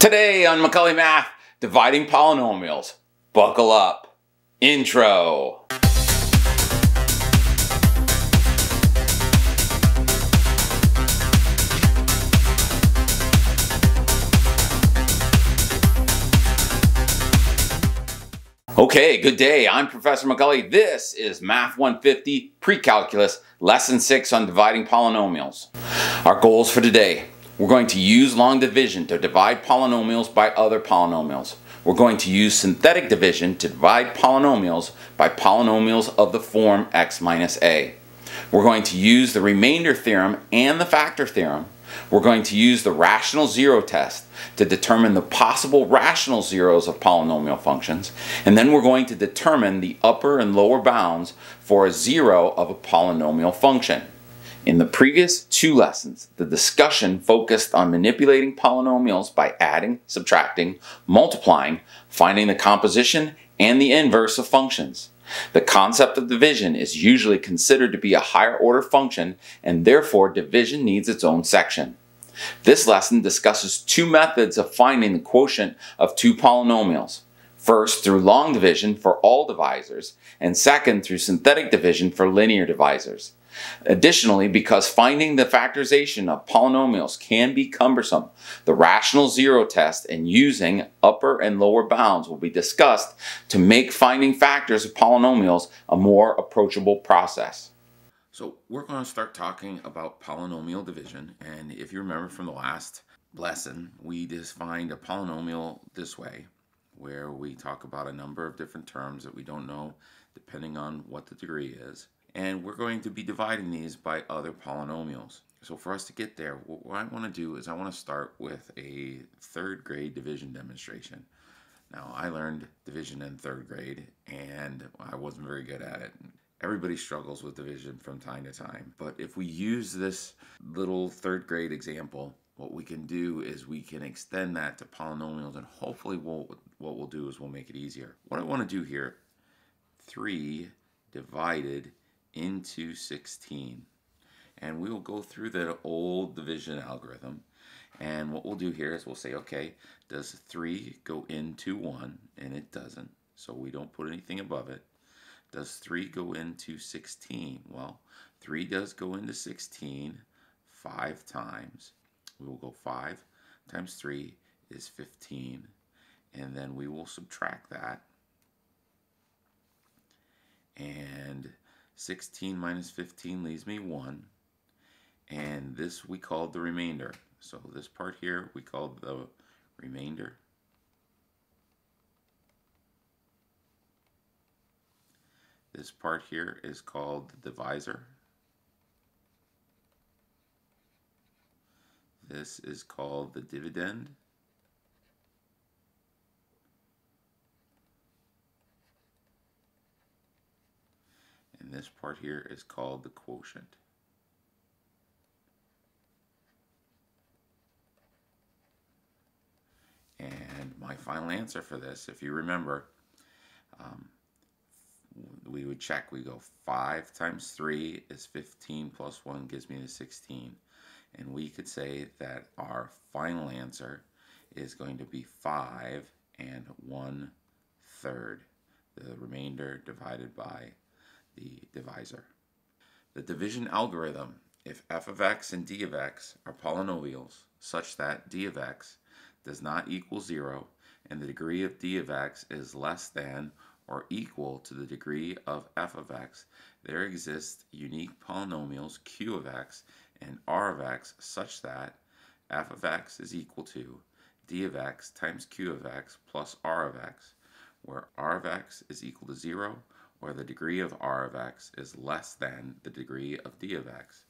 Today on McColley Math, dividing polynomials. Buckle up. Intro. Okay, good day. I'm Professor McColley. This is Math 150 Pre-Calculus, Lesson 6 on dividing polynomials. Our goals for today. We're going to use long division to divide polynomials by other polynomials. We're going to use synthetic division to divide polynomials by polynomials of the form x minus a. We're going to use the remainder theorem and the factor theorem we're going to use the rational zero test to determine the possible rational zeros of polynomial functions, and then we're going to determine the upper and lower bounds for a zero of a polynomial function. In the previous two lessons, the discussion focused on manipulating polynomials by adding, subtracting, multiplying, finding the composition, and the inverse of functions. The concept of division is usually considered to be a higher order function and therefore division needs its own section. This lesson discusses two methods of finding the quotient of two polynomials. First, through long division for all divisors, and second, through synthetic division for linear divisors. Additionally, because finding the factorization of polynomials can be cumbersome, the rational zero test and using upper and lower bounds will be discussed to make finding factors of polynomials a more approachable process. So we're going to start talking about polynomial division. And if you remember from the last lesson, we defined a polynomial this way, where we talk about a number of different terms that we don't know depending on what the degree is. And we're going to be dividing these by other polynomials. So for us to get there, what I want to do is I want to start with a third grade division demonstration. Now, I learned division in third grade, and I wasn't very good at it. Everybody struggles with division from time to time. But if we use this little third grade example, what we can do is we can extend that to polynomials, and hopefully we'll, what we'll do is we'll make it easier. What I want to do here, 3 divided into 16. And we will go through the old division algorithm. And what we'll do here is we'll say, okay, does 3 go into 1? And it doesn't, so we don't put anything above it. Does 3 go into 16? Well, 3 does go into 16 5 times. We will go 5 times 3 is 15. And then we will subtract that. And 16 minus 15 leaves me 1. And this we called the remainder. So this part here we called the remainder. This part here is called the divisor. This is called the dividend. And this part here is called the quotient. And my final answer for this, if you remember, um, we would check. We go 5 times 3 is 15 plus 1 gives me the 16. And we could say that our final answer is going to be 5 and 1 third. The remainder divided by the divisor. The division algorithm, if f of x and d of x are polynomials such that d of x does not equal 0 and the degree of d of x is less than or equal to the degree of f of x, there exist unique polynomials q of x and r of x such that f of x is equal to d of x times q of x plus r of x, where r of x is equal to 0 or the degree of r of x is less than the degree of d of x.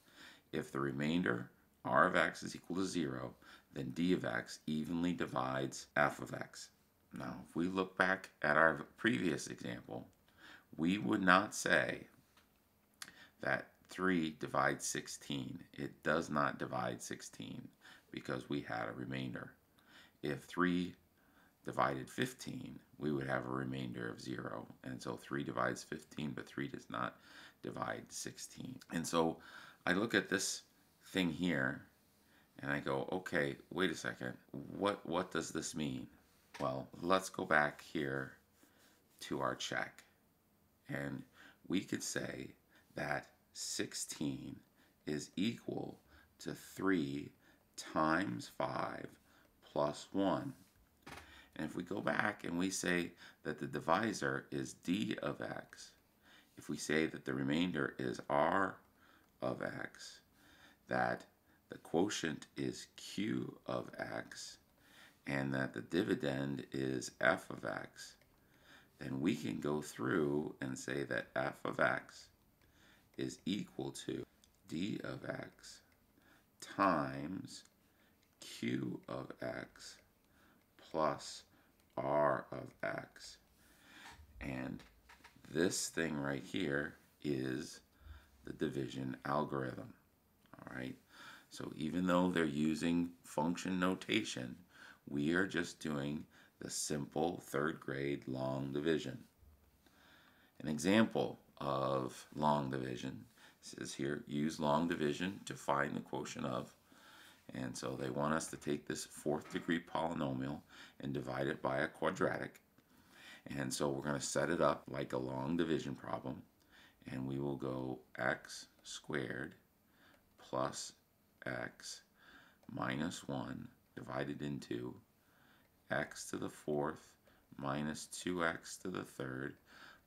If the remainder r of x is equal to 0, then d of x evenly divides f of x. Now, if we look back at our previous example, we would not say that 3 divides 16. It does not divide 16 because we had a remainder. If 3 divided 15, we would have a remainder of 0. And so 3 divides 15, but 3 does not divide 16. And so I look at this thing here, and I go, okay, wait a second, what, what does this mean? Well, let's go back here to our check. And we could say that 16 is equal to 3 times 5 plus 1. And if we go back and we say that the divisor is d of x, if we say that the remainder is r of x, that the quotient is q of x, and that the dividend is f of x, then we can go through and say that f of x is equal to d of x times q of x plus r of x. And this thing right here is the division algorithm. All right. So even though they're using function notation, we are just doing the simple third grade long division. An example of long division says here, use long division to find the quotient of. And so they want us to take this fourth degree polynomial and divide it by a quadratic. And so we're going to set it up like a long division problem. And we will go x squared plus x minus 1 divided into x to the fourth minus 2x to the third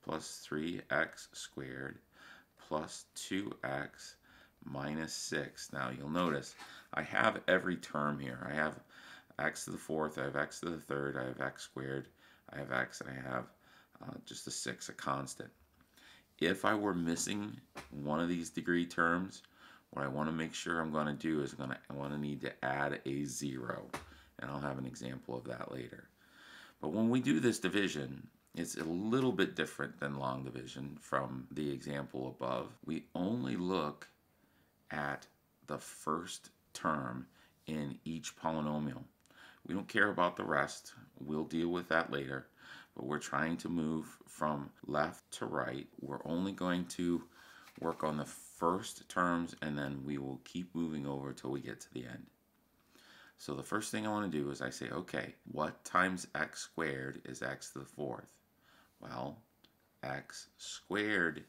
plus 3x squared plus 2x minus 6. Now you'll notice I have every term here. I have x to the fourth, I have x to the third, I have x squared, I have x, and I have uh, just a 6, a constant. If I were missing one of these degree terms, what I want to make sure I'm going to do is I'm going to, I want to need to add a 0 and I'll have an example of that later. But when we do this division, it's a little bit different than long division from the example above. We only look at the first term in each polynomial. We don't care about the rest. We'll deal with that later. But we're trying to move from left to right. We're only going to work on the first terms and then we will keep moving over till we get to the end. So the first thing I want to do is I say, okay, what times x squared is x to the fourth? Well, x squared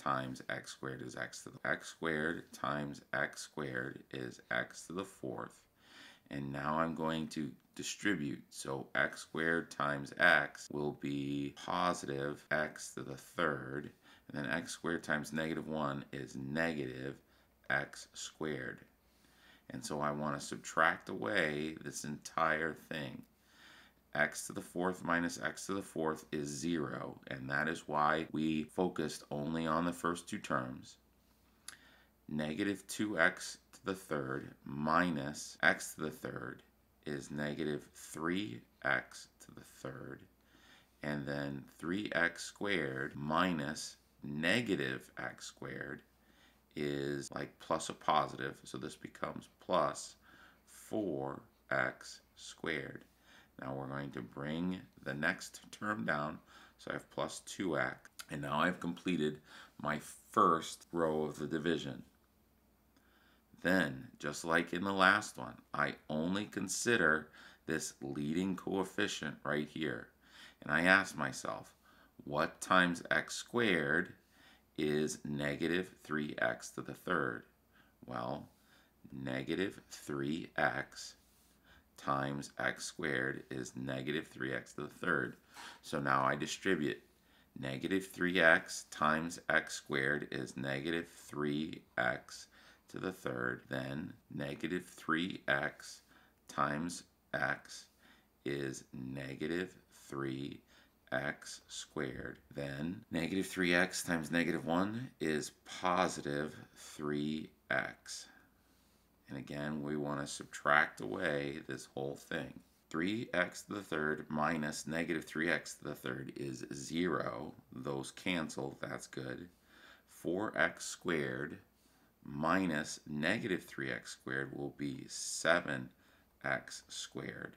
times x squared is x to the x squared times x squared is x to the fourth. And now I'm going to distribute. So x squared times x will be positive x to the third. And then x squared times negative 1 is negative x squared. And so I want to subtract away this entire thing. X to the fourth minus x to the fourth is 0, and that is why we focused only on the first two terms. Negative 2x to the third minus x to the third is negative 3x to the third, and then 3x squared minus negative x squared is like plus a positive, so this becomes plus 4x squared. Now we're going to bring the next term down, so I have plus 2x. And now I've completed my first row of the division. Then, just like in the last one, I only consider this leading coefficient right here. And I ask myself, what times x squared is negative 3x to the third? Well, negative 3x times x squared is negative 3x to the third. So now I distribute negative 3x times x squared is negative 3x to the third. Then negative 3x times x is negative 3 x squared. Then negative 3x times negative 1 is positive 3x. And again, we want to subtract away this whole thing. 3x to the third minus negative 3x to the third is 0. Those cancel, that's good. 4x squared minus negative 3x squared will be 7x squared.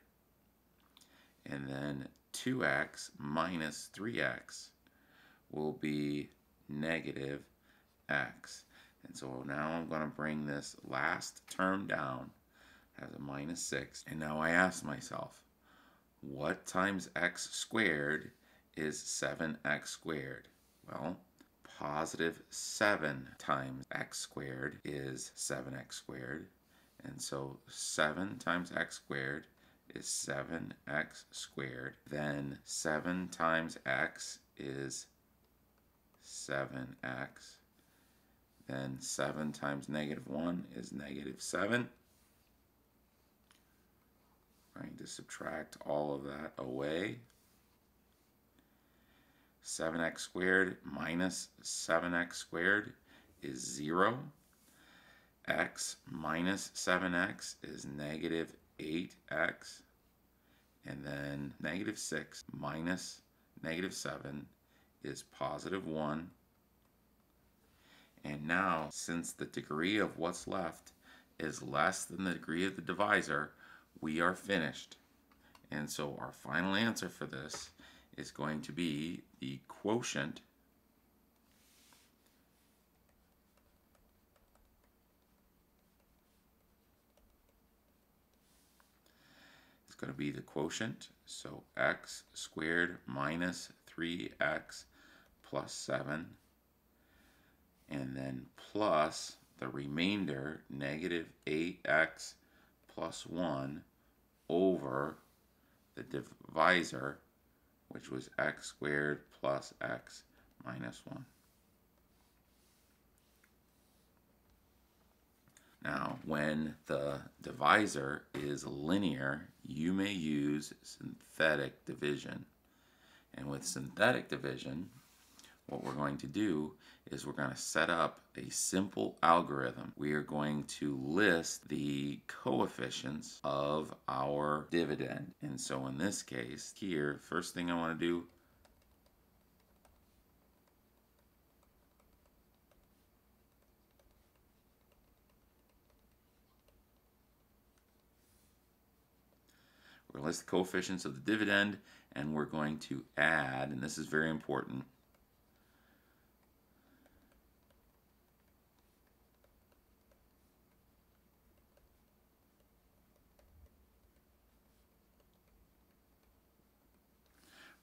And then 2x minus 3x will be negative x. And so now I'm going to bring this last term down as a minus 6. And now I ask myself, what times x squared is 7x squared? Well, positive 7 times x squared is 7x squared. And so 7 times x squared is 7x squared. Then 7 times x is 7x. Then 7 times negative 1 is negative 7. I need to subtract all of that away. 7x squared minus 7x squared is 0. x minus 7x is negative 8x. And then negative 6 minus negative 7 is positive 1. And now, since the degree of what's left is less than the degree of the divisor, we are finished. And so our final answer for this is going to be the quotient It's going to be the quotient. So x squared minus 3x plus 7 and then plus the remainder negative 8x plus 1 over the divisor which was x squared plus x minus 1. Now, when the divisor is linear, you may use synthetic division. And with synthetic division, what we're going to do is we're going to set up a simple algorithm. We are going to list the coefficients of our dividend. And so in this case here, first thing I want to do We're going to list the coefficients of the dividend and we're going to add, and this is very important,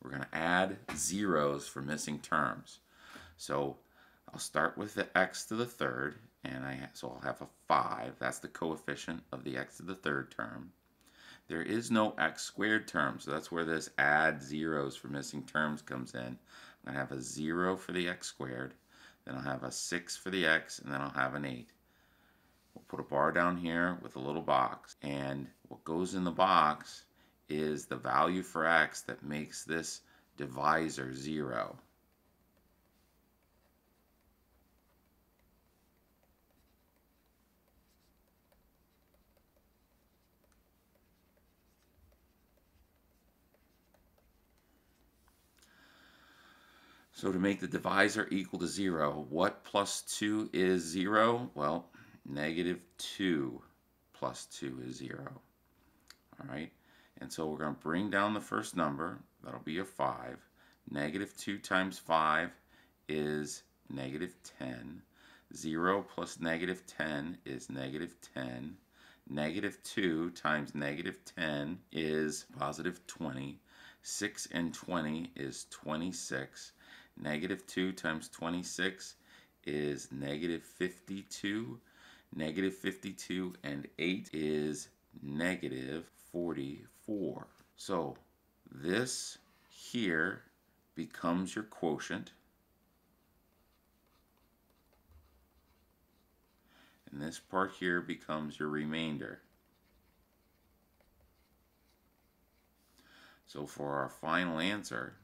we're going to add zeros for missing terms. So I'll start with the x to the third, and I so I'll have a 5. That's the coefficient of the x to the third term. There is no x squared term, so that's where this add zeros for missing terms comes in. I'm going to have a 0 for the x squared, then I'll have a 6 for the x, and then I'll have an 8. We'll put a bar down here with a little box, and what goes in the box is the value for x that makes this divisor 0. So to make the divisor equal to 0, what plus 2 is 0? Well, negative 2 plus 2 is 0. All right, and so we're going to bring down the first number. That'll be a 5. Negative 2 times 5 is negative 10. 0 plus negative 10 is negative 10. Negative 2 times negative 10 is positive 20. 6 and 20 is 26. Negative 2 times 26 is negative 52. Negative 52 and 8 is negative 44. So this here becomes your quotient. And this part here becomes your remainder. So for our final answer,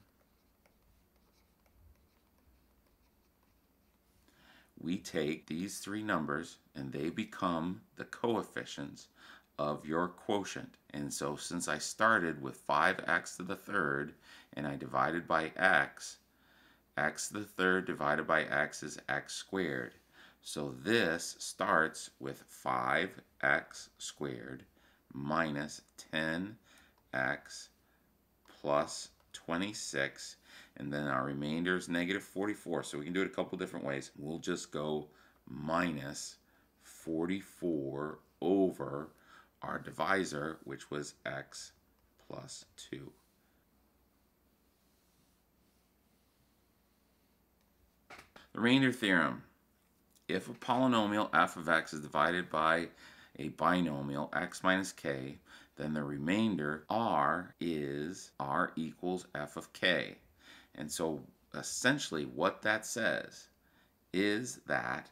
we take these three numbers and they become the coefficients of your quotient. And so since I started with 5x to the third and I divided by x, x to the third divided by x is x squared. So this starts with 5x squared minus 10x plus 26 and then our remainder is negative 44. So we can do it a couple different ways. We'll just go minus 44 over our divisor, which was x plus 2. The remainder theorem. If a polynomial f of x is divided by a binomial x minus k, then the remainder r is r equals f of k. And so essentially what that says is that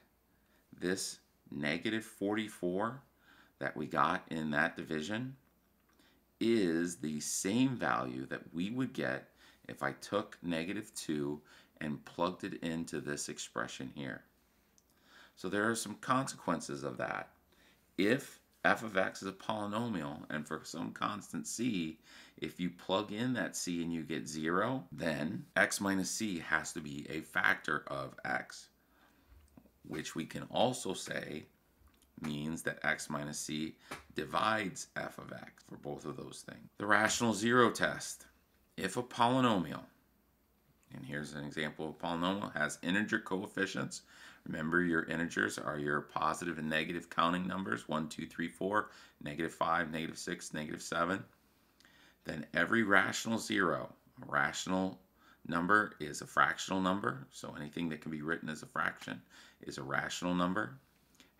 this negative 44 that we got in that division is the same value that we would get if I took negative 2 and plugged it into this expression here. So there are some consequences of that. If f of x is a polynomial and for some constant c, if you plug in that c and you get 0, then x minus c has to be a factor of x, which we can also say means that x minus c divides f of x for both of those things. The rational zero test. If a polynomial, and here's an example of a polynomial, has integer coefficients, remember your integers are your positive and negative counting numbers, 1, 2, 3, 4, negative 5, negative 6, negative 7, then every rational zero, a rational number is a fractional number, so anything that can be written as a fraction is a rational number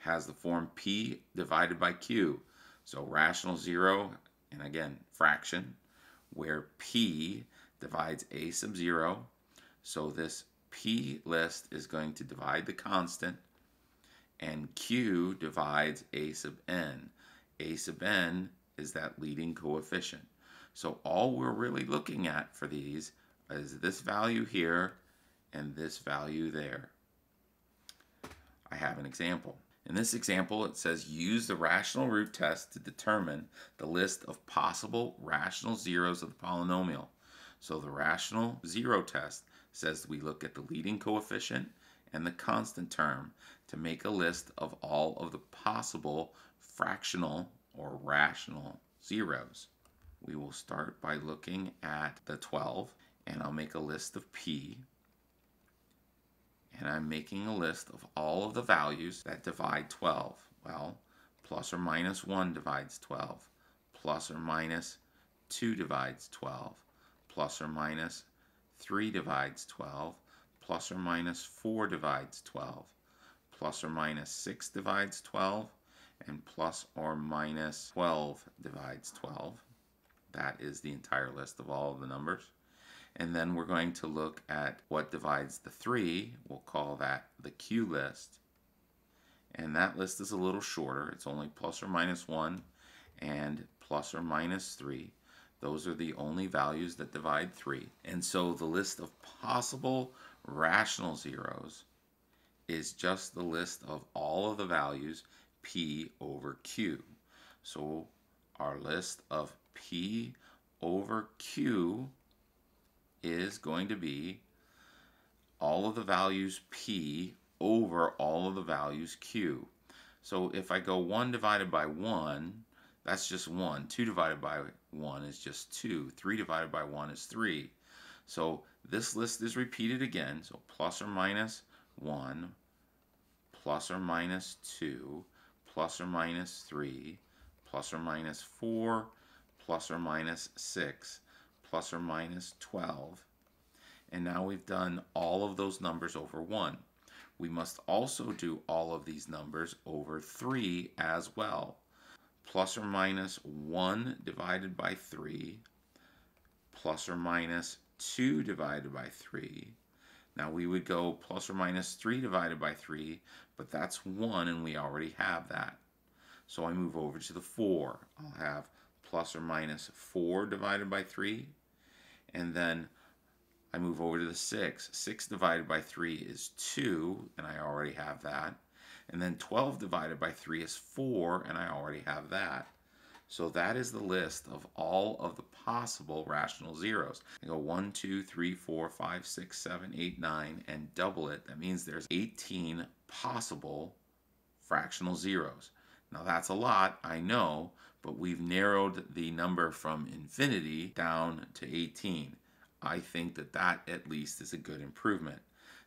has the form p divided by q. So rational 0, and again, fraction, where p divides a sub 0. So this p list is going to divide the constant, and q divides a sub n. a sub n is that leading coefficient. So all we're really looking at for these is this value here and this value there. I have an example. In this example, it says use the rational root test to determine the list of possible rational zeros of the polynomial. So the rational zero test says we look at the leading coefficient and the constant term to make a list of all of the possible fractional or rational zeros. We will start by looking at the 12 and I'll make a list of p and I'm making a list of all of the values that divide 12. Well, plus or minus 1 divides 12, plus or minus 2 divides 12, plus or minus 3 divides 12, plus or minus 4 divides 12, plus or minus 6 divides 12, and plus or minus 12 divides 12. That is the entire list of all of the numbers. And then we're going to look at what divides the 3. We'll call that the Q list. And that list is a little shorter. It's only plus or minus 1 and plus or minus 3. Those are the only values that divide 3. And so the list of possible rational zeros is just the list of all of the values p over q. So our list of p over q is going to be all of the values p over all of the values q. So if I go 1 divided by 1, that's just 1. 2 divided by 1 is just 2. 3 divided by 1 is 3. So this list is repeated again. So plus or minus 1, plus or minus 2, plus or minus 3, plus or minus 4, plus or minus 6, plus or minus 12. And now we've done all of those numbers over 1. We must also do all of these numbers over 3 as well. Plus or minus 1 divided by 3, plus or minus 2 divided by 3. Now we would go plus or minus 3 divided by 3, but that's 1 and we already have that. So I move over to the 4. I'll have plus or minus 4 divided by 3, and then I move over to the 6. 6 divided by 3 is 2, and I already have that. And then 12 divided by 3 is 4, and I already have that. So that is the list of all of the possible rational zeros. I go 1, 2, 3, 4, 5, 6, 7, 8, 9, and double it. That means there's 18 possible fractional zeros. Now that's a lot, I know, but we've narrowed the number from infinity down to 18. I think that that at least is a good improvement.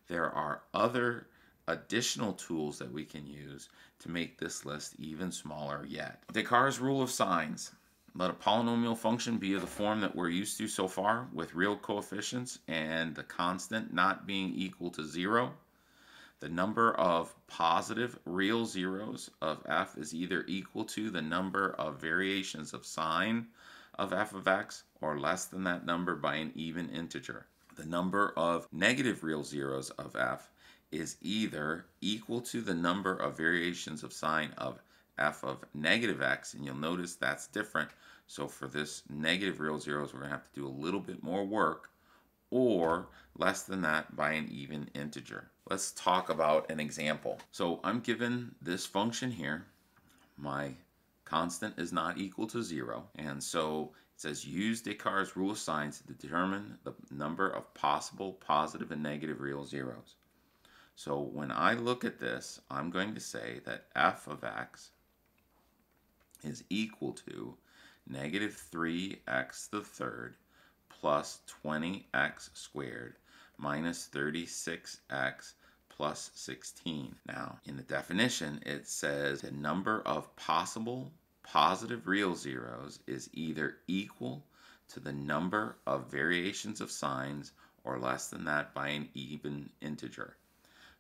There are other additional tools that we can use to make this list even smaller yet. Descartes' rule of signs. Let a polynomial function be of the form that we're used to so far with real coefficients and the constant not being equal to zero. The number of positive real zeros of f is either equal to the number of variations of sign of f of x or less than that number by an even integer. The number of negative real zeros of f is either equal to the number of variations of sign of f of negative x, and you'll notice that's different. So for this negative real zeros, we're going to have to do a little bit more work, or less than that by an even integer. Let's talk about an example. So I'm given this function here. My constant is not equal to zero, and so it says use Descartes' rule of signs to determine the number of possible positive and negative real zeros. So when I look at this, I'm going to say that f of x is equal to negative 3x to the third plus 20x squared minus 36x plus 16. Now, in the definition, it says the number of possible positive real zeros is either equal to the number of variations of signs or less than that by an even integer.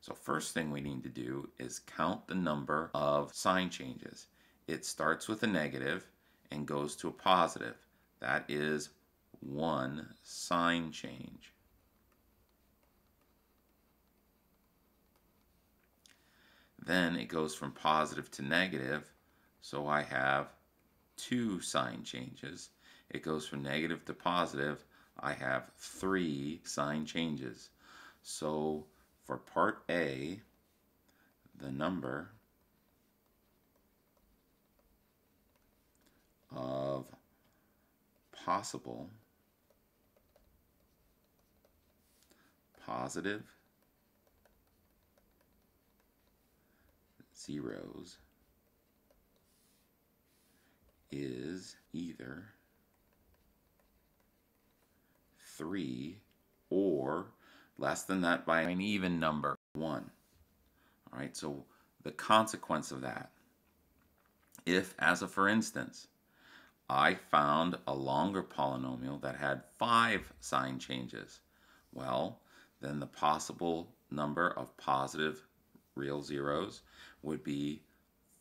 So first thing we need to do is count the number of sign changes. It starts with a negative and goes to a positive. That is one sign change. Then it goes from positive to negative, so I have two sign changes. It goes from negative to positive, I have three sign changes. So for part A, the number of possible positive zeros is either 3 or less than that by an even number, 1. All right, so the consequence of that, if, as a for instance, I found a longer polynomial that had 5 sign changes, well, then the possible number of positive real zeros would be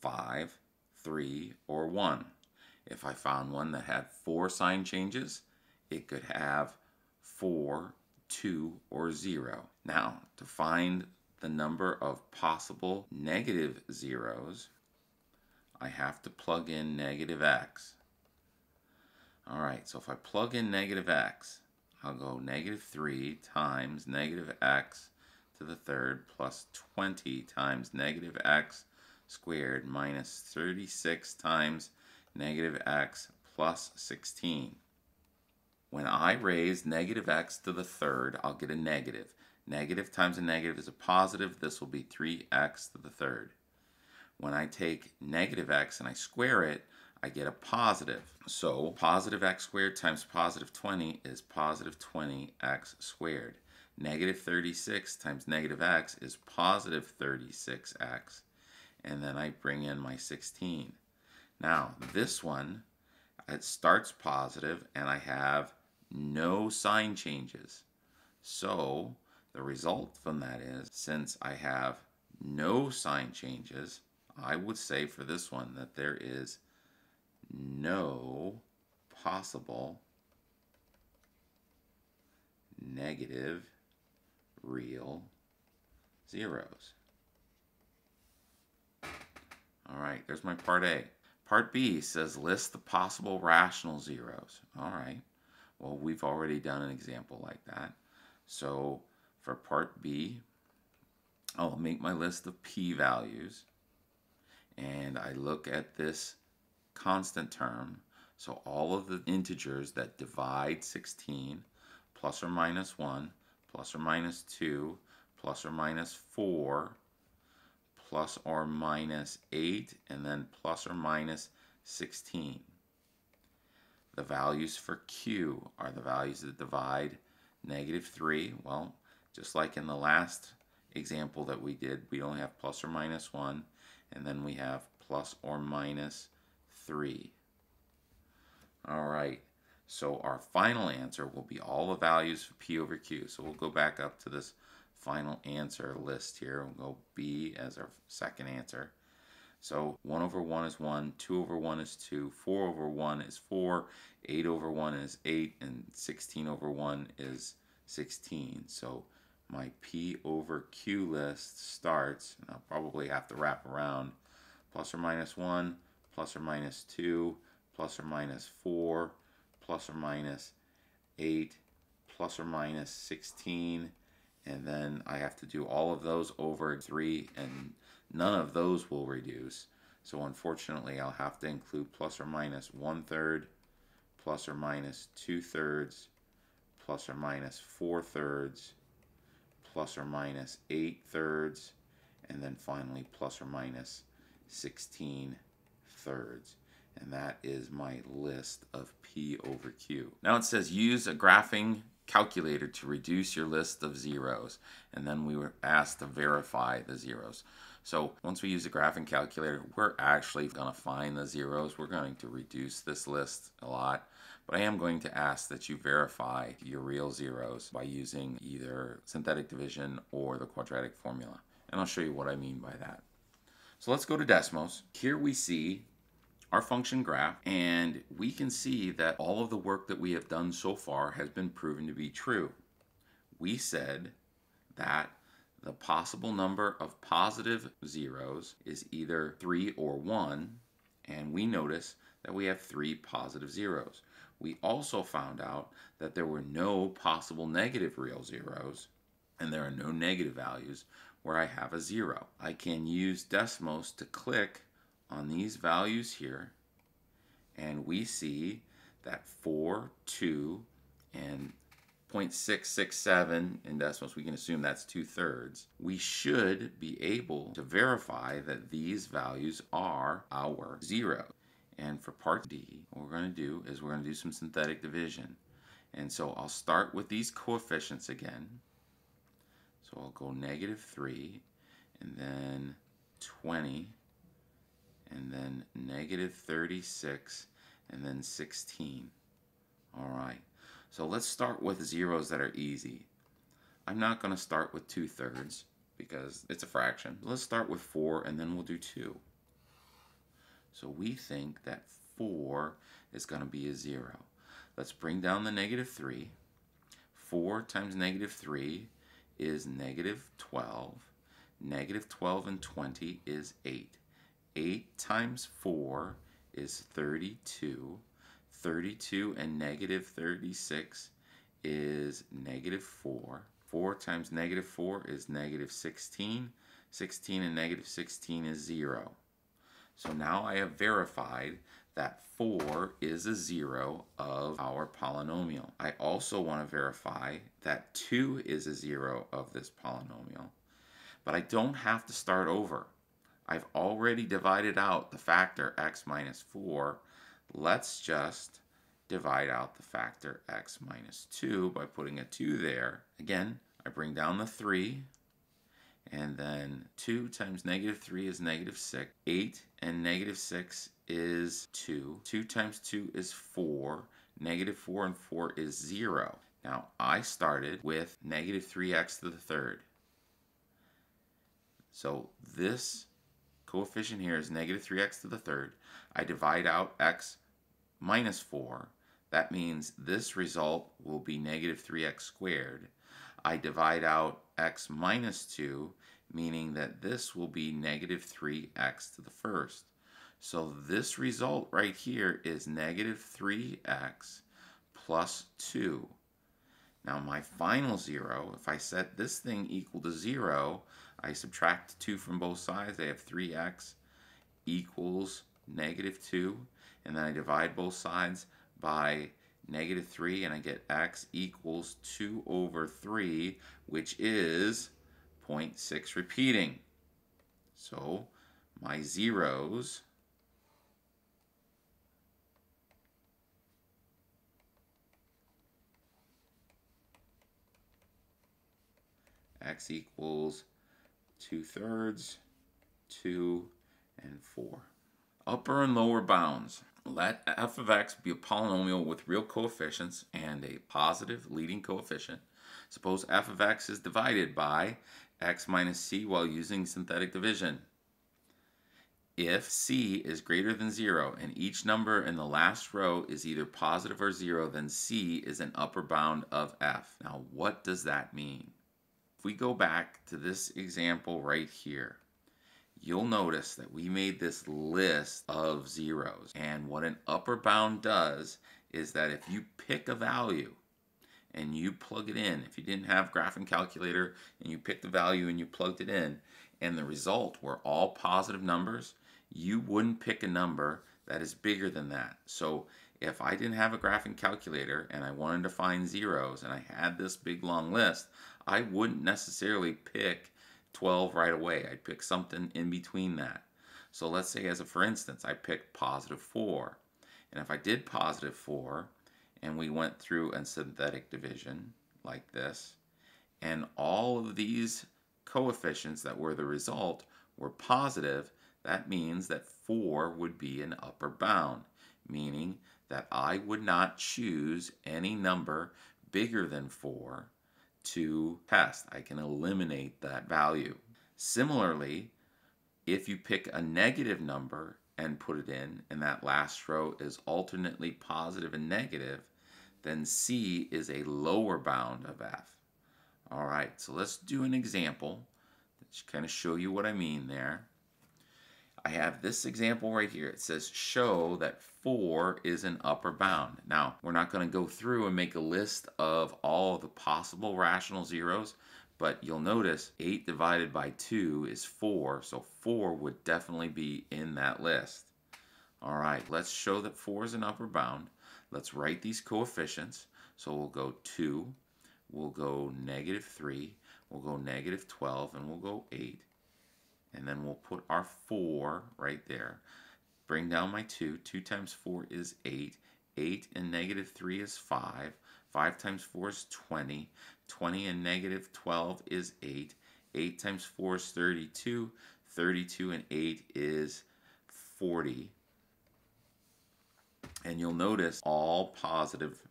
5, 3, or 1. If I found one that had 4 sign changes, it could have 4, 2, or 0. Now, to find the number of possible negative zeros, I have to plug in negative x. Alright, so if I plug in negative x, I'll go negative 3 times negative x to the third plus 20 times negative x squared minus 36 times negative x plus 16. When I raise negative x to the third, I'll get a negative. Negative times a negative is a positive. This will be 3x to the third. When I take negative x and I square it, I get a positive. So positive x squared times positive 20 is positive 20x squared. Negative 36 times negative x is positive 36x. And then I bring in my 16. Now, this one, it starts positive and I have no sign changes. So the result from that is since I have no sign changes, I would say for this one that there is no possible negative real zeros. All right, there's my part A. Part B says list the possible rational zeros. All right. Well, we've already done an example like that. So for part B, I'll make my list of p-values and I look at this constant term. So all of the integers that divide 16 plus or minus 1, plus or minus 2, plus or minus 4, plus or minus 8, and then plus or minus 16. The values for Q are the values that divide negative 3. Well, just like in the last example that we did, we only have plus or minus 1, and then we have plus or minus 3. All right, so our final answer will be all the values for P over Q. So we'll go back up to this final answer list here. We'll go B as our second answer. So 1 over 1 is 1, 2 over 1 is 2, 4 over 1 is 4, 8 over 1 is 8, and 16 over 1 is 16. So my P over Q list starts, and I'll probably have to wrap around, plus or minus 1, plus or minus 2, plus or minus 4, plus or minus 8, plus or minus 16, and then I have to do all of those over 3, and none of those will reduce. So unfortunately, I'll have to include plus or minus 1 third, plus or minus 2 thirds, plus or minus 4 thirds, plus or minus 8 thirds, and then finally plus or minus 16 thirds and that is my list of P over Q. Now it says use a graphing calculator to reduce your list of zeros and then we were asked to verify the zeros. So once we use the graphing calculator, we're actually going to find the zeros. We're going to reduce this list a lot. But I am going to ask that you verify your real zeros by using either synthetic division or the quadratic formula. And I'll show you what I mean by that. So let's go to Desmos. Here we see our function graph and we can see that all of the work that we have done so far has been proven to be true. We said that the possible number of positive zeros is either 3 or 1 and we notice that we have three positive zeros. We also found out that there were no possible negative real zeros and there are no negative values where I have a zero. I can use Desmos to click on these values here and we see that 4, 2, and 0.667 in decimals, we can assume that's two thirds, we should be able to verify that these values are our zero. And for part D, what we're going to do is we're going to do some synthetic division. And so I'll start with these coefficients again. So I'll go negative 3, and then 20, and then negative 36, and then 16. All right, so let's start with zeros that are easy. I'm not going to start with 2 thirds because it's a fraction. Let's start with 4 and then we'll do 2. So we think that 4 is going to be a 0. Let's bring down the negative 3. 4 times negative 3 is negative 12. Negative 12 and 20 is 8. 8 times 4 is 32. 32 and negative 36 is negative 4. 4 times negative 4 is negative 16. 16 and negative 16 is 0. So now I have verified that 4 is a 0 of our polynomial. I also want to verify that 2 is a 0 of this polynomial. But I don't have to start over. I've already divided out the factor x minus 4. Let's just divide out the factor x minus 2 by putting a 2 there. Again, I bring down the 3, and then 2 times negative 3 is negative 6. 8 and negative 6 is 2. 2 times 2 is 4. Negative 4 and 4 is 0. Now, I started with negative 3x to the third. So this coefficient here is negative 3x to the third. I divide out x minus 4. That means this result will be negative 3x squared. I divide out x minus 2, meaning that this will be negative 3x to the first. So this result right here is negative 3x plus 2. Now my final zero, if I set this thing equal to 0, I subtract 2 from both sides. I have 3x equals negative 2. And then I divide both sides by negative 3 and I get x equals 2 over 3, which is 0.6 repeating. So my zeros x equals 2 thirds, 2, and 4. Upper and lower bounds. Let f of x be a polynomial with real coefficients and a positive leading coefficient. Suppose f of x is divided by x minus c while using synthetic division. If c is greater than 0 and each number in the last row is either positive or 0, then c is an upper bound of f. Now what does that mean? We go back to this example right here, you'll notice that we made this list of zeros. And what an upper bound does is that if you pick a value and you plug it in, if you didn't have graphing calculator and you picked the value and you plugged it in, and the result were all positive numbers, you wouldn't pick a number that is bigger than that. So if I didn't have a graphing calculator and I wanted to find zeros and I had this big long list, I wouldn't necessarily pick 12 right away. I'd pick something in between that. So let's say as a for instance, I picked positive 4. And if I did positive 4 and we went through a synthetic division like this, and all of these coefficients that were the result were positive, that means that 4 would be an upper bound, meaning that I would not choose any number bigger than 4 to test. I can eliminate that value. Similarly, if you pick a negative number and put it in, and that last row is alternately positive and negative, then C is a lower bound of F. All right, so let's do an example to kind of show you what I mean there. I have this example right here. It says show that 4 is an upper bound. Now, we're not going to go through and make a list of all the possible rational zeros, but you'll notice 8 divided by 2 is 4, so 4 would definitely be in that list. All right, let's show that 4 is an upper bound. Let's write these coefficients. So we'll go 2, we'll go negative 3, we'll go negative 12, and we'll go 8 and then we'll put our 4 right there. Bring down my 2. 2 times 4 is 8. 8 and negative 3 is 5. 5 times 4 is 20. 20 and negative 12 is 8. 8 times 4 is 32. 32 and 8 is 40. And you'll notice all positive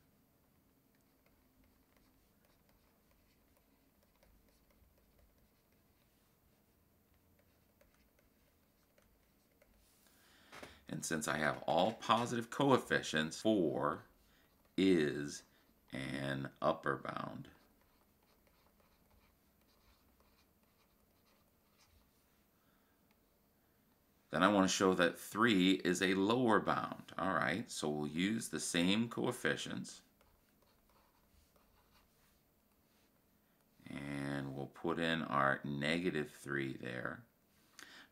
And since I have all positive coefficients, 4 is an upper bound. Then I want to show that 3 is a lower bound. All right, so we'll use the same coefficients. And we'll put in our negative 3 there.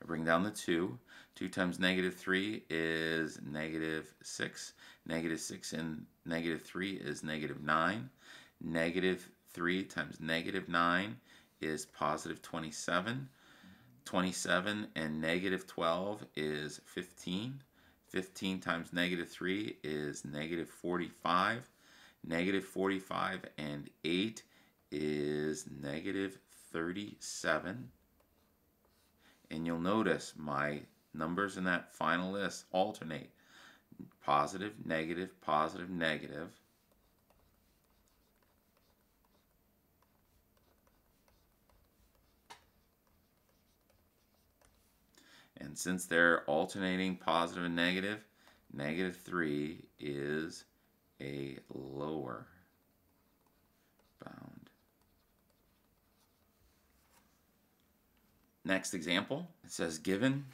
I bring down the 2. 2 times negative 3 is negative 6. Negative 6 and negative 3 is negative 9. Negative 3 times negative 9 is positive 27. 27 and negative 12 is 15. 15 times negative 3 is negative 45. Negative 45 and 8 is negative 37 and you'll notice my numbers in that final list alternate positive, negative, positive, negative. And since they're alternating positive and negative, negative 3 is a lower bound. Next example, it says given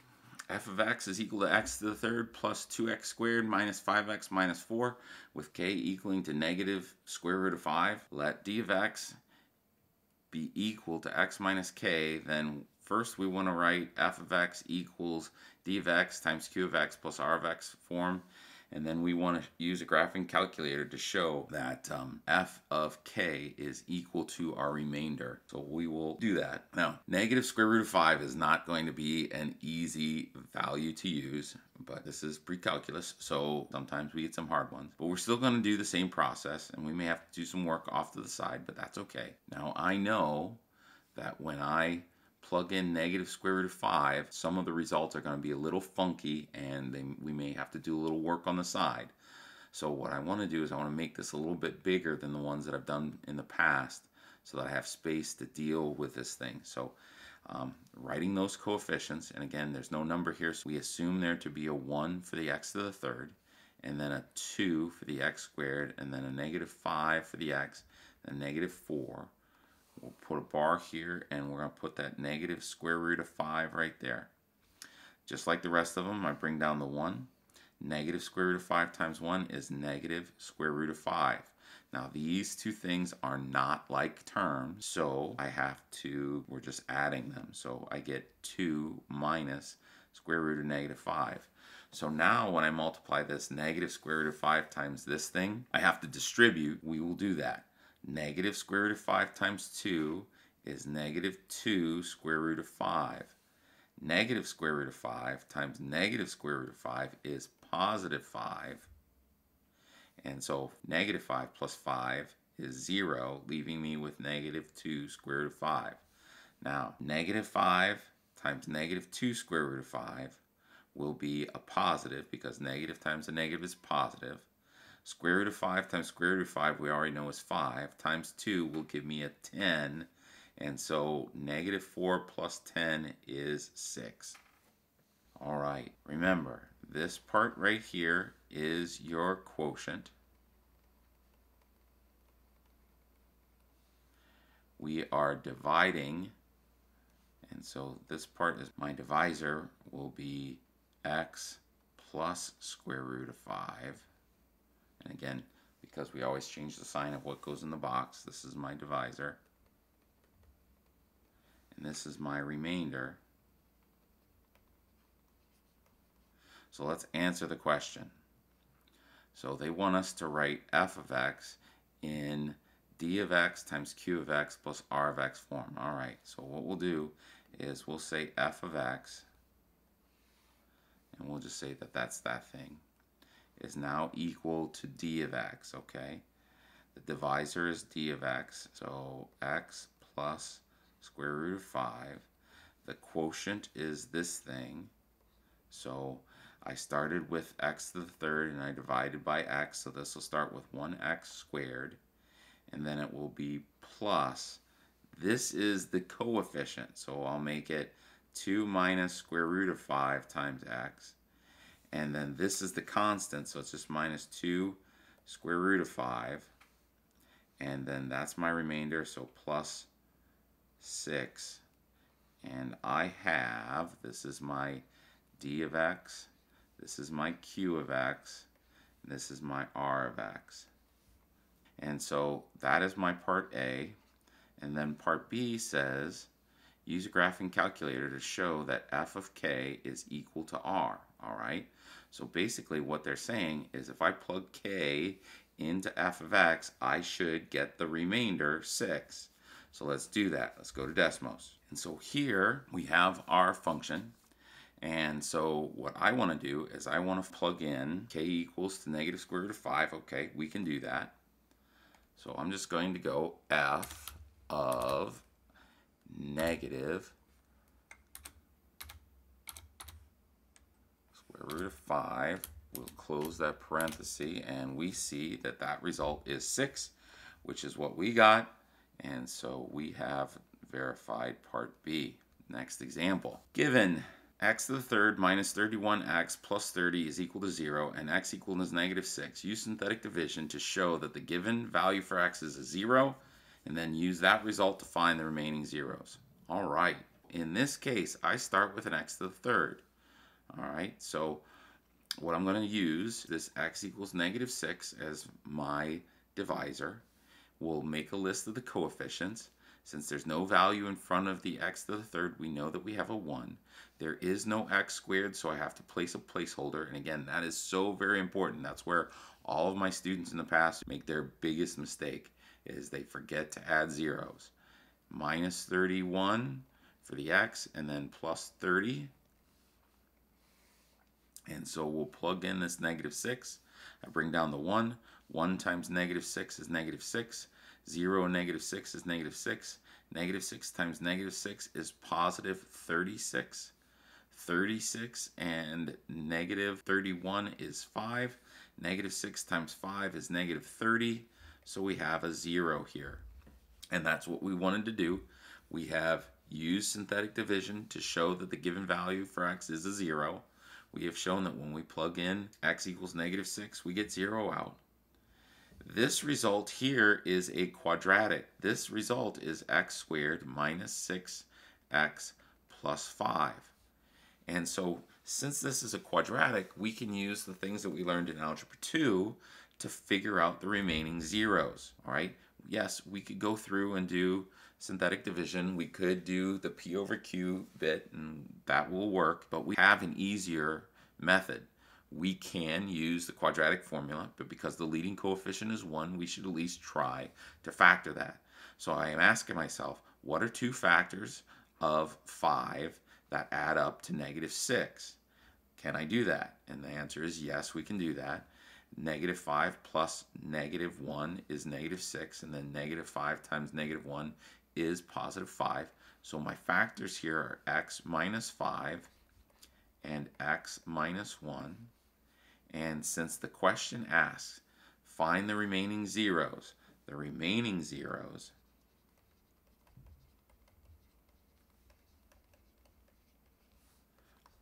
f of x is equal to x to the third plus 2x squared minus 5x minus 4 with k equaling to negative square root of 5. Let d of x be equal to x minus k, then first we want to write f of x equals d of x times q of x plus r of x form and then we want to use a graphing calculator to show that um, f of k is equal to our remainder. So we will do that. Now, negative square root of 5 is not going to be an easy value to use, but this is pre-calculus, so sometimes we get some hard ones. But we're still going to do the same process, and we may have to do some work off to the side, but that's okay. Now, I know that when I plug in negative square root of 5, some of the results are going to be a little funky and they, we may have to do a little work on the side. So what I want to do is I want to make this a little bit bigger than the ones that I've done in the past so that I have space to deal with this thing. So um, writing those coefficients, and again, there's no number here, so we assume there to be a 1 for the x to the third, and then a 2 for the x squared, and then a negative 5 for the x, and negative 4. We'll put a bar here, and we're going to put that negative square root of 5 right there. Just like the rest of them, I bring down the 1. Negative square root of 5 times 1 is negative square root of 5. Now these two things are not like terms, so I have to, we're just adding them. So I get 2 minus square root of negative 5. So now when I multiply this negative square root of 5 times this thing, I have to distribute. We will do that. Negative square root of 5 times 2 is negative 2 square root of 5. Negative square root of 5 times negative square root of 5 is positive 5. And so negative 5 plus 5 is 0, leaving me with negative 2 square root of 5. Now, negative 5 times negative 2 square root of 5 will be a positive because negative times a negative is positive. Square root of 5 times square root of 5 we already know is 5 times 2 will give me a 10 and so negative 4 plus 10 is 6. Alright, remember this part right here is your quotient. We are dividing and so this part is my divisor will be x plus square root of 5. And again, because we always change the sign of what goes in the box, this is my divisor. And this is my remainder. So let's answer the question. So they want us to write f of x in d of x times q of x plus r of x form. All right, so what we'll do is we'll say f of x and we'll just say that that's that thing, is now equal to d of x, okay? The divisor is d of x, so x plus square root of 5. The quotient is this thing, so I started with x to the third and I divided by x, so this will start with 1x squared, and then it will be plus, this is the coefficient, so I'll make it 2 minus square root of 5 times x. And then this is the constant, so it's just minus 2 square root of 5. And then that's my remainder, so plus 6. And I have, this is my d of x, this is my q of x, and this is my r of x. And so that is my part A. And then part B says Use a graphing calculator to show that f of k is equal to r, all right? So basically what they're saying is if I plug k into f of x, I should get the remainder 6. So let's do that. Let's go to Desmos. And so here we have our function. And so what I want to do is I want to plug in k equals to negative square root of 5. Okay, we can do that. So I'm just going to go f of negative square root of 5. We'll close that parenthesis and we see that that result is 6, which is what we got. And so we have verified part B. Next example. Given x to the third minus 31x plus 30 is equal to 0 and x equals negative 6, use synthetic division to show that the given value for x is a 0 and then use that result to find the remaining zeros. All right, in this case, I start with an x to the third. All right, so what I'm going to use, this x equals negative 6 as my divisor. We'll make a list of the coefficients. Since there's no value in front of the x to the third, we know that we have a 1. There is no x squared, so I have to place a placeholder. And again, that is so very important. That's where all of my students in the past make their biggest mistake is they forget to add zeros. Minus 31 for the x and then plus 30. And so we'll plug in this negative 6. I bring down the 1. 1 times negative 6 is negative 6. 0 and negative 6 is negative 6. Negative 6 times negative 6 is positive 36. 36 and negative 31 is 5. Negative 6 times 5 is negative 30. So we have a 0 here. And that's what we wanted to do. We have used synthetic division to show that the given value for x is a 0. We have shown that when we plug in x equals negative 6, we get 0 out. This result here is a quadratic. This result is x squared minus 6x plus 5. And so since this is a quadratic, we can use the things that we learned in Algebra 2 to figure out the remaining zeros, all right? Yes, we could go through and do synthetic division. We could do the P over Q bit, and that will work, but we have an easier method we can use the quadratic formula, but because the leading coefficient is 1, we should at least try to factor that. So I am asking myself, what are two factors of 5 that add up to negative 6? Can I do that? And the answer is yes, we can do that. Negative 5 plus negative 1 is negative 6, and then negative 5 times negative 1 is positive 5. So my factors here are x minus 5 and x minus 1 and since the question asks, find the remaining zeros, the remaining zeros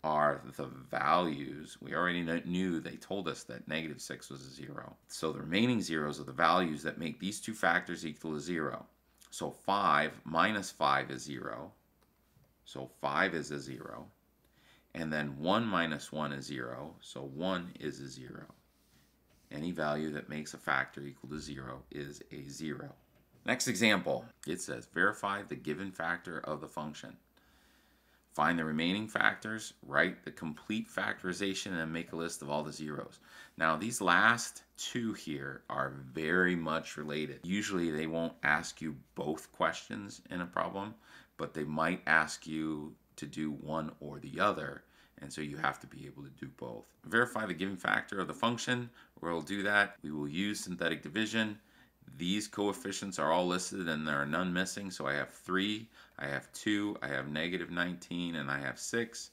are the values. We already knew they told us that negative 6 was a 0. So the remaining zeros are the values that make these two factors equal to 0. So 5 minus 5 is 0. So 5 is a 0 and then 1 minus 1 is 0, so 1 is a 0. Any value that makes a factor equal to 0 is a 0. Next example, it says verify the given factor of the function. Find the remaining factors, write the complete factorization, and make a list of all the zeros. Now, these last two here are very much related. Usually, they won't ask you both questions in a problem, but they might ask you to do one or the other. And so you have to be able to do both. Verify the given factor of the function. We'll do that. We will use synthetic division. These coefficients are all listed and there are none missing. So I have 3, I have 2, I have negative 19, and I have 6.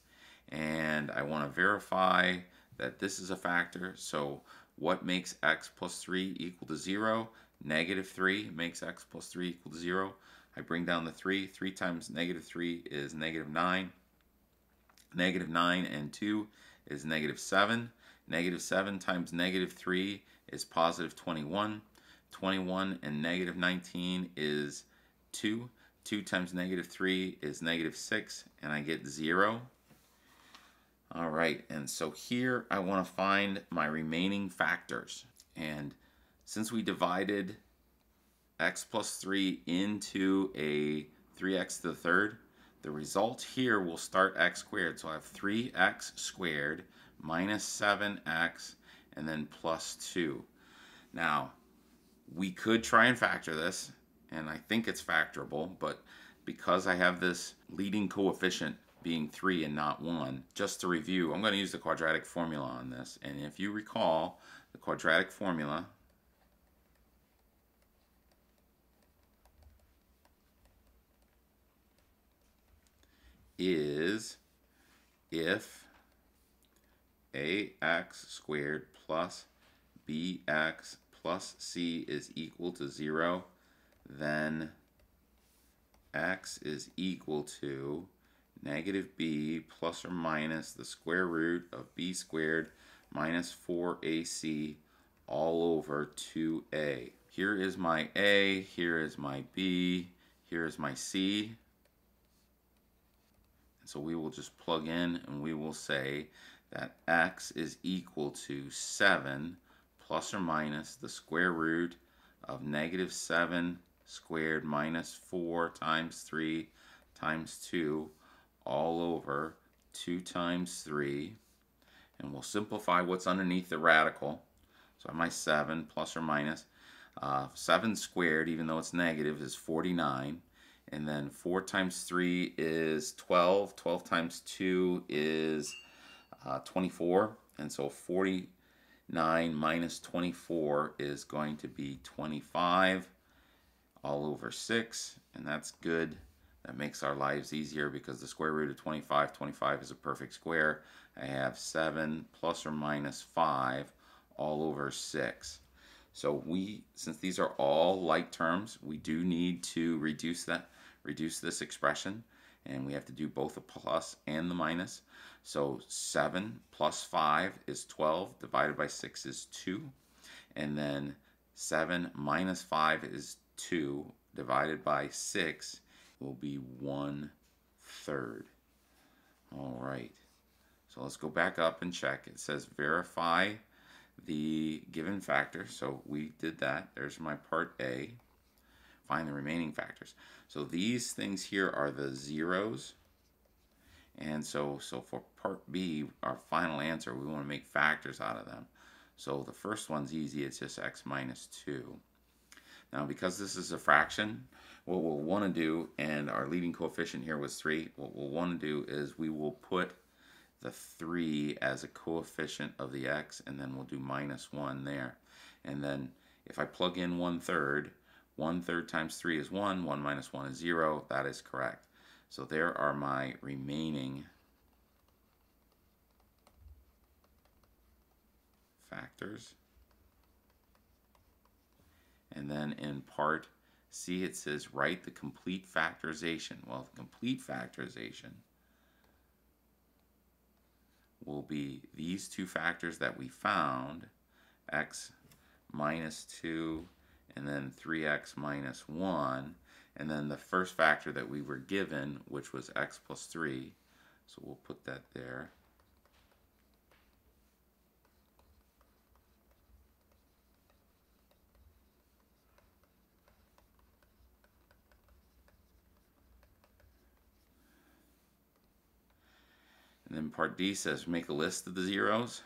And I want to verify that this is a factor. So what makes x plus 3 equal to 0? Negative 3 makes x plus 3 equal to 0. I bring down the 3. 3 times negative 3 is negative 9. Negative 9 and 2 is negative 7. Negative 7 times negative 3 is positive 21. 21 and negative 19 is 2. 2 times negative 3 is negative 6, and I get 0. All right, and so here I want to find my remaining factors. And since we divided x plus 3 into a 3x to the third, the result here will start x squared. So I have 3x squared minus 7x and then plus 2. Now, we could try and factor this, and I think it's factorable, but because I have this leading coefficient being 3 and not 1, just to review, I'm going to use the quadratic formula on this. And if you recall, the quadratic formula is if ax squared plus bx plus c is equal to 0, then x is equal to negative b plus or minus the square root of b squared minus 4ac all over 2a. Here is my a, here is my b, here is my c. So we will just plug in and we will say that x is equal to 7 plus or minus the square root of negative 7 squared minus 4 times 3 times 2 all over 2 times 3. And we'll simplify what's underneath the radical. So I have my 7 plus or minus. Uh, 7 squared, even though it's negative, is 49. And then 4 times 3 is 12. 12 times 2 is uh, 24. And so 49 minus 24 is going to be 25 all over 6, and that's good. That makes our lives easier because the square root of 25, 25 is a perfect square. I have 7 plus or minus 5 all over 6. So we, since these are all like terms, we do need to reduce that, reduce this expression, and we have to do both the plus and the minus. So 7 plus 5 is 12, divided by 6 is 2, and then 7 minus 5 is 2, divided by 6 will be 1 third. All right. So let's go back up and check. It says verify the given factor. So we did that. There's my part A. Find the remaining factors. So these things here are the zeros. And so, so for part B, our final answer, we want to make factors out of them. So the first one's easy. It's just x minus 2. Now, because this is a fraction, what we'll want to do, and our leading coefficient here was 3, what we'll want to do is we will put the 3 as a coefficient of the x, and then we'll do minus 1 there. And then if I plug in 1 third, 1 third times 3 is 1, 1 minus 1 is 0. That is correct. So there are my remaining factors. And then in part C, it says write the complete factorization. Well, the complete factorization will be these two factors that we found, x minus 2 and then 3x minus 1, and then the first factor that we were given, which was x plus 3, so we'll put that there. And then part D says make a list of the zeros.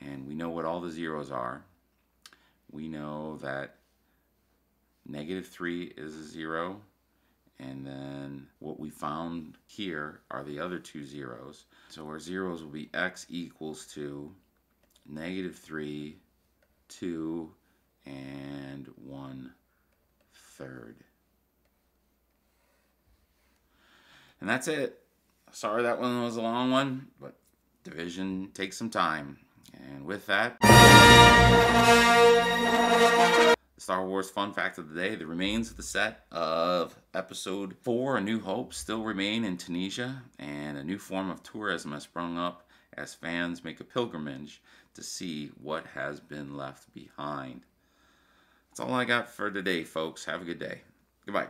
And we know what all the zeros are. We know that negative 3 is a 0. And then what we found here are the other two zeros. So our zeros will be x equals to negative 3, 2, and 1 third. And that's it. Sorry that one was a long one, but division takes some time. And with that, Star Wars fun fact of the day, the remains of the set of episode 4, A New Hope, still remain in Tunisia, and a new form of tourism has sprung up as fans make a pilgrimage to see what has been left behind. That's all I got for today, folks. Have a good day. Goodbye.